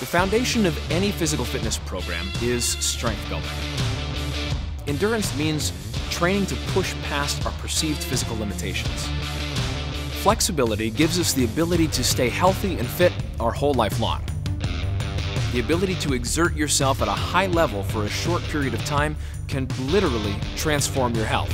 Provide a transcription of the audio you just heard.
The foundation of any physical fitness program is strength building. Endurance means training to push past our perceived physical limitations. Flexibility gives us the ability to stay healthy and fit our whole life long. The ability to exert yourself at a high level for a short period of time can literally transform your health.